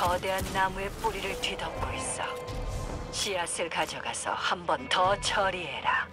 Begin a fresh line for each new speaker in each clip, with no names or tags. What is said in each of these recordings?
거대한 나무의 뿌리를 뒤덮고 있어. 씨앗을 가져가서 한 번 더 처리해라.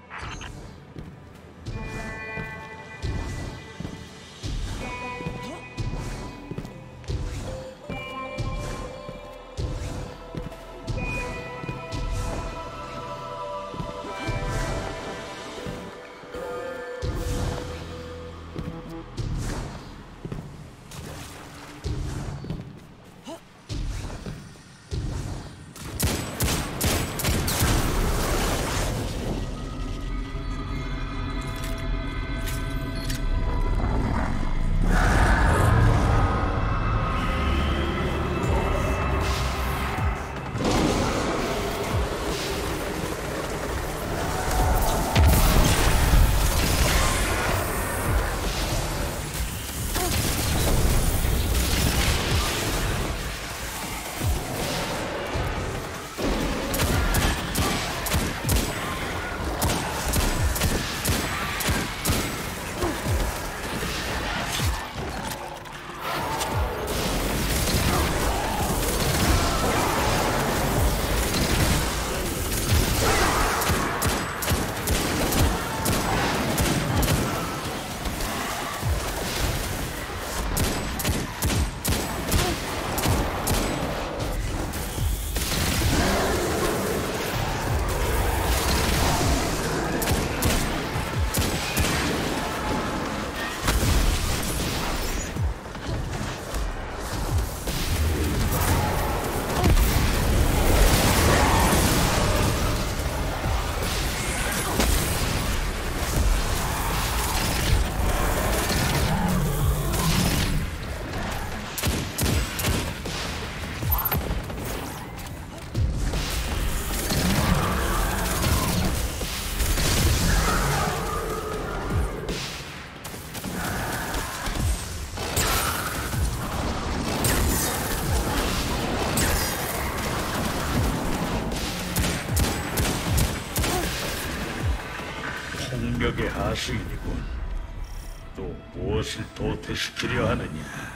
폭력의 하수인이군. 또 무엇을 도태시키려 하느냐?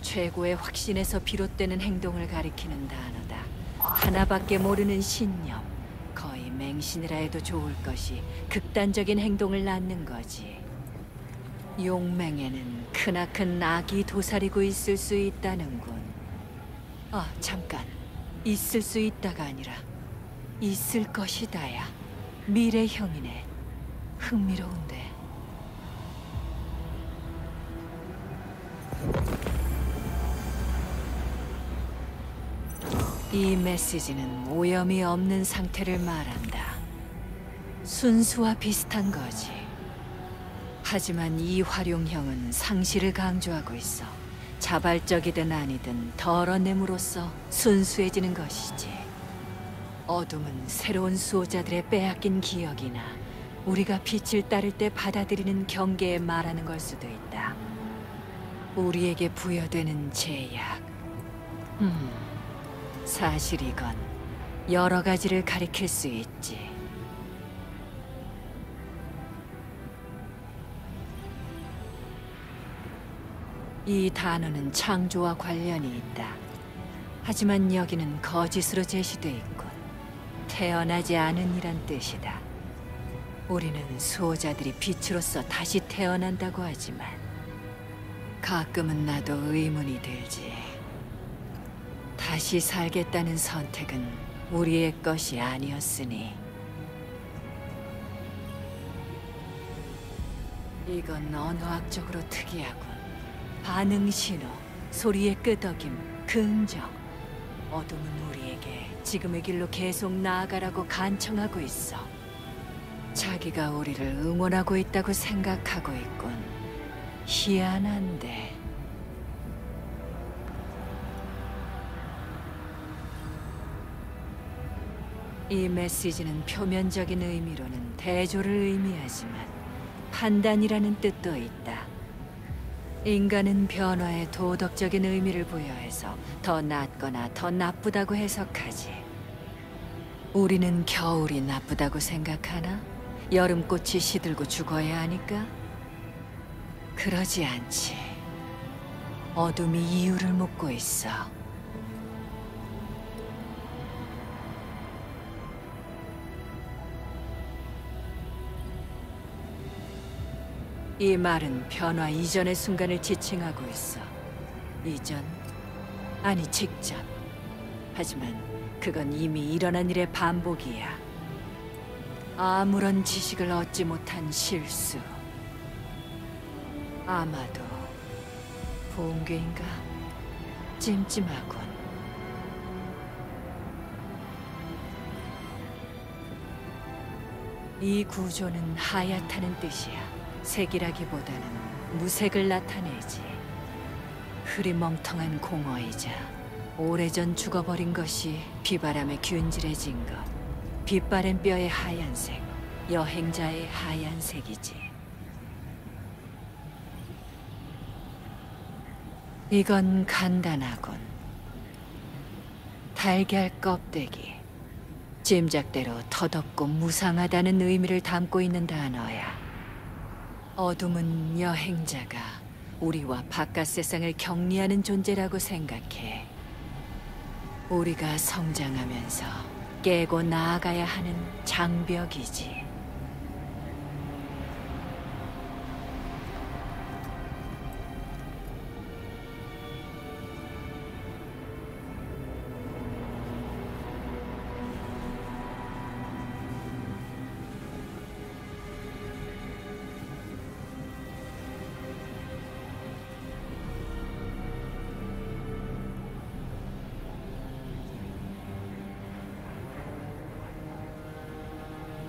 최고의 확신에서 비롯되는 행동을 가리키는 단어다. 하나밖에 모르는 신념. 거의 맹신이라 해도 좋을 것이 극단적인 행동을 낳는 거지. 용맹에는 크나큰 악이 도사리고 있을 수 있다는군. 아, 잠깐. 있을 수 있다가 아니라 있을 것이다야. 미래형이네. 흥미로운데. 이 메시지는 오염이 없는 상태를 말한다. 순수와 비슷한 거지. 하지만 이 활용형은 상실을 강조하고 있어. 자발적이든 아니든 덜어냄으로써 순수해지는 것이지. 어둠은 새로운 수호자들의 빼앗긴 기억이나 우리가 빛을 따를 때 받아들이는 경계에 말하는 걸 수도 있다. 우리에게 부여되는 제약. 음, 사실 이건 여러 가지를 가리킬 수 있지. 이 단어는 창조와 관련이 있다. 하지만 여기는 거짓으로 제시돼 있군. 태어나지 않은 이란 뜻이다. 우리는 수호자들이 빛으로서 다시 태어난다고 하지만 가끔은 나도 의문이 들지. 다시 살겠다는 선택은 우리의 것이 아니었으니. 이건 언어학적으로 특이하군. 반응 신호, 소리의 끄덕임, 긍정. 어둠은 우리에게 지금의 길로 계속 나아가라고 간청하고 있어. 자기가 우리를 응원하고 있다고 생각하고 있군. 희한한데. 이 메시지는 표면적인 의미로는 대조를 의미하지만 판단이라는 뜻도 있다. 인간은 변화에 도덕적인 의미를 부여해서 더 낫거나 더 나쁘다고 해석하지. 우리는 겨울이 나쁘다고 생각하나? 여름꽃이 시들고 죽어야 하니까? 그러지 않지. 어둠이 이유를 묻고 있어. 이 말은 변화 이전의 순간을 지칭하고 있어. 이전? 아니, 직전. 하지만 그건 이미 일어난 일의 반복이야. 아무런 지식을 얻지 못한 실수. 아마도 봉괴인가? 찜찜하군. 이 구조는 하얗다는 뜻이야. 색이라기보다는 무색을 나타내지. 흐리멍텅한 공허이자 오래전 죽어버린 것이 비바람에 균질해진 것. 빛바랜 뼈의 하얀색, 여행자의 하얀색이지. 이건 간단하군. 달걀 껍데기. 짐작대로 터덥고 무상하다는 의미를 담고 있는 단어야. 어둠은 여행자가 우리와 바깥 세상을 격리하는 존재라고 생각해. 우리가 성장하면서 깨고 나아가야 하는 장벽이지.